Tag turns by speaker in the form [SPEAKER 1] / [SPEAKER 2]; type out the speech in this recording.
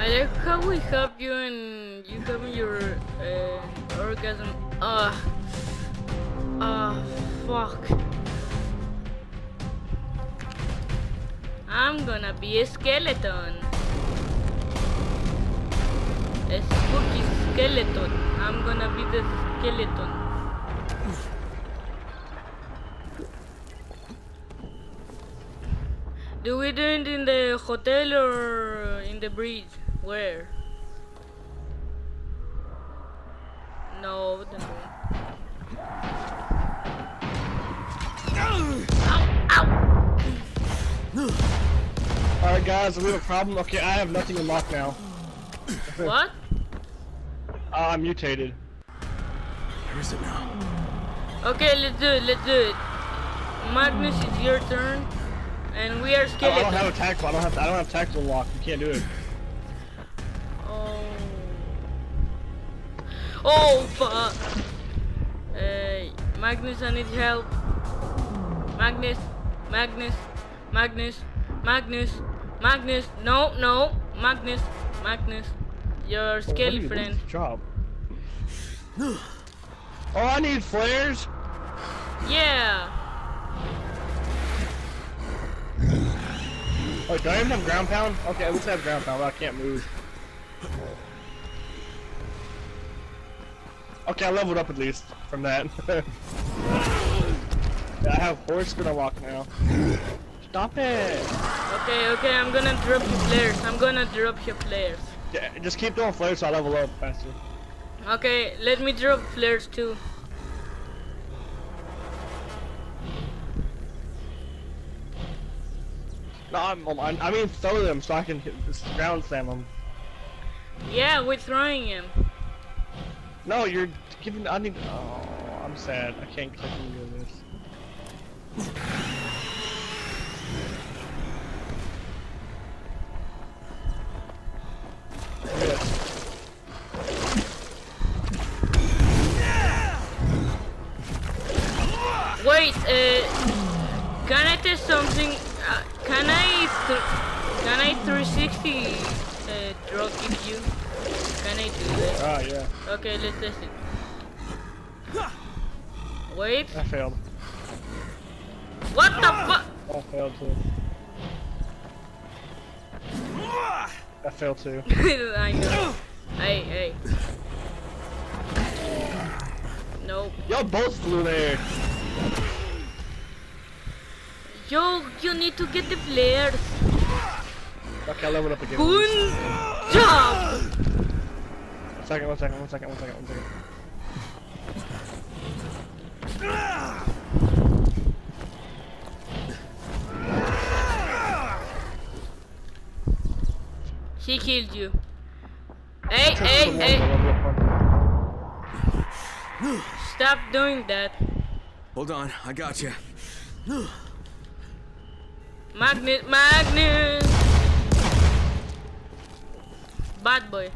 [SPEAKER 1] I like how we have you and you having your uh, orgasm. Ah, ah, fuck. I'm gonna be a skeleton. A spooky skeleton. I'm gonna be the skeleton. Do we do it in the hotel or in the bridge? Where? No, the
[SPEAKER 2] Alright guys, we have a problem. Okay, I have nothing unlocked now.
[SPEAKER 1] What?
[SPEAKER 2] Uh, I'm mutated.
[SPEAKER 3] Where is it now?
[SPEAKER 1] Okay, let's do it, let's do it. Magnus, it's your turn. And we are
[SPEAKER 2] I, I don't have a tactical. I don't have. I don't have tactical lock. You can't do it.
[SPEAKER 1] Oh, fuck. Hey, Magnus, I need help. Magnus, Magnus, Magnus, Magnus, Magnus. No, no, Magnus, Magnus. Your
[SPEAKER 2] do you-
[SPEAKER 1] friend.
[SPEAKER 2] Job. Oh, I need flares.
[SPEAKER 1] Yeah.
[SPEAKER 2] Oh, do I even have ground pound? Okay, at least I have ground pound, but I can't move. Okay, I leveled up at least from that. yeah, I have horse gonna walk now. Stop it!
[SPEAKER 1] Okay, okay, I'm gonna drop your flares. I'm gonna drop your flares.
[SPEAKER 2] Yeah, just keep throwing flares so I level up faster.
[SPEAKER 1] Okay, let me drop flares too.
[SPEAKER 2] No, I'm, oh, I'm, I mean throw them so I can hit, just ground slam them.
[SPEAKER 1] Yeah, we're throwing him.
[SPEAKER 2] No, you're giving. I need. Oh, I'm sad. I can't click into this.
[SPEAKER 1] Wait, uh, can I test something? Uh, can I can I 360 uh, drop kick you? Can I do that?
[SPEAKER 2] Ah, yeah.
[SPEAKER 1] Okay, let's test it. Wait,
[SPEAKER 2] I failed.
[SPEAKER 1] what the fuck?
[SPEAKER 2] I failed too. I failed too.
[SPEAKER 1] I know. Hey, hey. Nope.
[SPEAKER 2] Y'all both flew there.
[SPEAKER 1] Yo, you need to get the flares.
[SPEAKER 2] Okay, I leveled up again.
[SPEAKER 1] Good job.
[SPEAKER 2] One second, one second, one second, one second, one second.
[SPEAKER 1] She killed you. Hey,
[SPEAKER 2] Took
[SPEAKER 1] hey,
[SPEAKER 2] so long to
[SPEAKER 1] hey. Stop doing that.
[SPEAKER 3] Hold on, I got you.
[SPEAKER 1] Magnus, Magnus. Bad boy.